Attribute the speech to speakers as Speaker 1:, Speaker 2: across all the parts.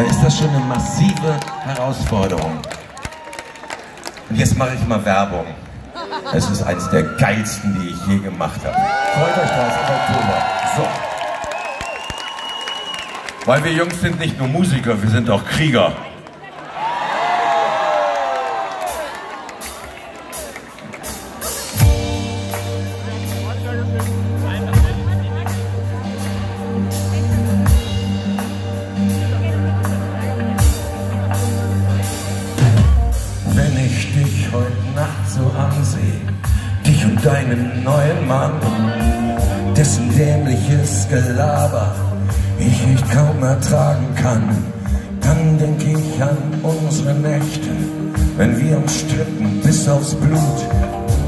Speaker 1: dann ist das schon eine massive Herausforderung. Und jetzt mache ich mal Werbung. Es ist eines der geilsten, die ich je gemacht habe. Freut euch drauf im Oktober. So. Weil wir Jungs sind nicht nur Musiker, wir sind auch Krieger. Dich heute Nacht so ansehe, dich und deinen neuen Mann, dessen dämliches Gelaber ich nicht kaum ertragen kann, dann denk ich an unsere Nächte, wenn wir uns stritten bis aufs Blut.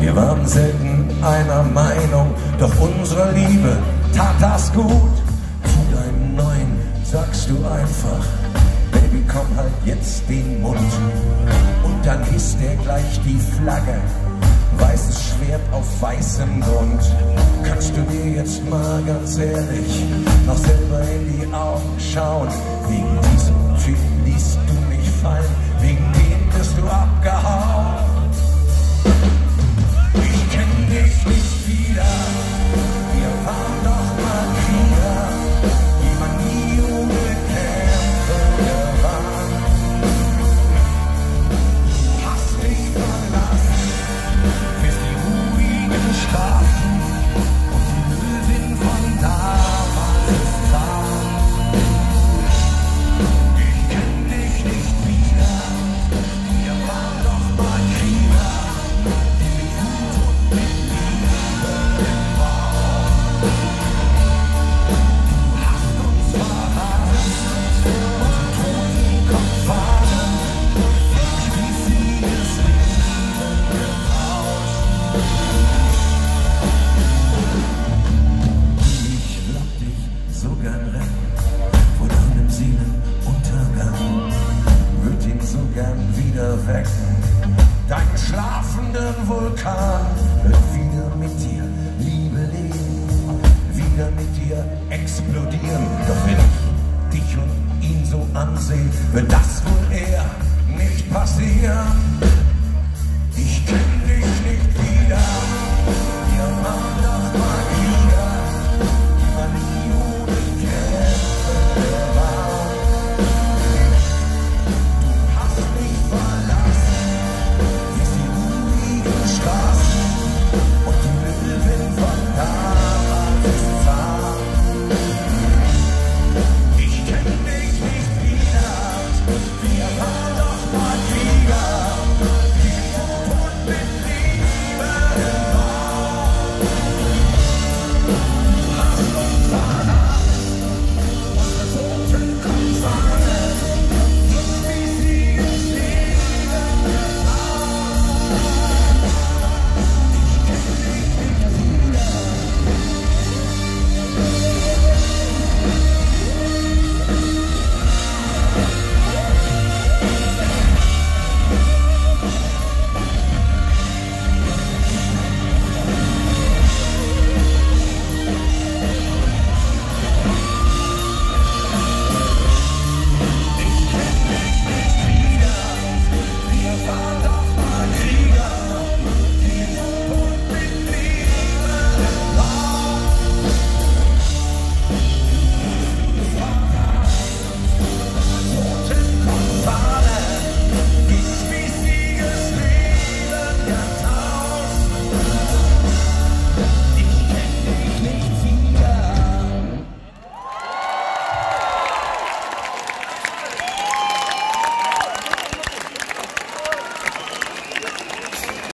Speaker 1: Wir waren selten einer Meinung, doch unsere Liebe tat das gut. Zu deinem neuen sagst du einfach, komm halt jetzt den Mund. Und dann hisst er gleich die Flagge, weißes Schwert auf weißem Grund. Kannst du dir jetzt mal ganz ehrlich noch selber in die Augen schauen? Wegen diesem Typ ließt du mich fallen, wegen dem bist du abgehauen. Wecken. Dein schlafenden Vulkan wird wieder mit dir Liebe leben, wieder mit dir explodieren. Doch wenn ich dich und ihn so ansehe, wird das wohl eher nicht passieren.